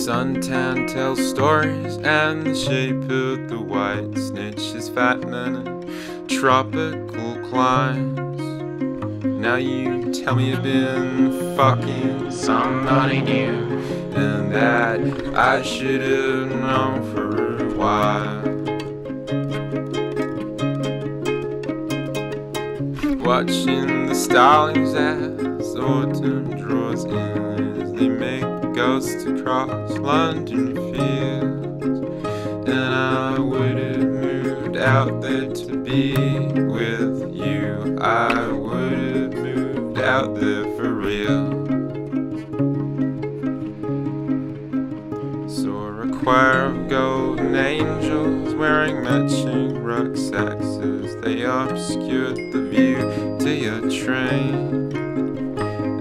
Suntan tells stories and the shape of the white snitch is fat in tropical climes. Now you tell me you've been fucking somebody new, and that I should have known for a while. Watching the starlings as autumn draws in ghosts across London fields. And I would have moved out there to be with you. I would have moved out there for real. Saw a choir of golden angels wearing matching rucksacks as they obscured the view to your train.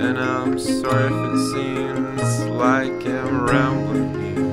And I'm sorry if it seems like I'm rambling here.